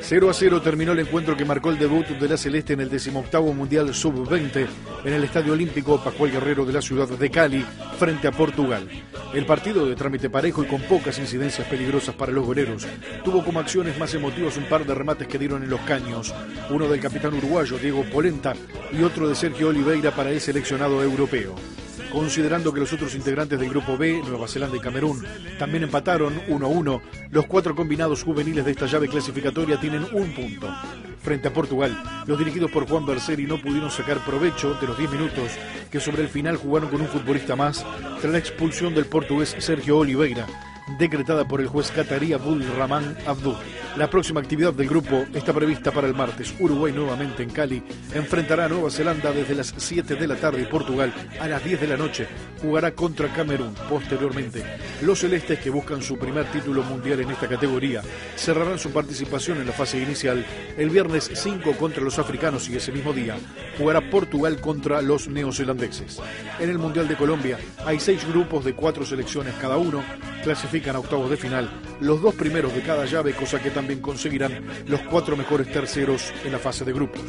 0 a 0 terminó el encuentro que marcó el debut de la Celeste en el 18 Mundial Sub-20 en el Estadio Olímpico Pascual Guerrero de la ciudad de Cali frente a Portugal. El partido de trámite parejo y con pocas incidencias peligrosas para los goleros. Tuvo como acciones más emotivas un par de remates que dieron en los caños, uno del capitán uruguayo Diego Polenta y otro de Sergio Oliveira para el seleccionado europeo considerando que los otros integrantes del Grupo B, Nueva Zelanda y Camerún, también empataron 1-1, los cuatro combinados juveniles de esta llave clasificatoria tienen un punto. Frente a Portugal, los dirigidos por Juan Berseri no pudieron sacar provecho de los 10 minutos que sobre el final jugaron con un futbolista más tras la expulsión del portugués Sergio Oliveira, decretada por el juez Qatarí Abdul Rahman Abdul. La próxima actividad del grupo está prevista para el martes. Uruguay nuevamente en Cali enfrentará a Nueva Zelanda desde las 7 de la tarde y Portugal a las 10 de la noche jugará contra Camerún. Posteriormente, los celestes que buscan su primer título mundial en esta categoría cerrarán su participación en la fase inicial el viernes 5 contra los africanos y ese mismo día jugará Portugal contra los neozelandeses. En el Mundial de Colombia hay seis grupos de cuatro selecciones cada uno, clasifican a octavos de final los dos primeros de cada llave, cosa que también conseguirán los cuatro mejores terceros en la fase de grupos.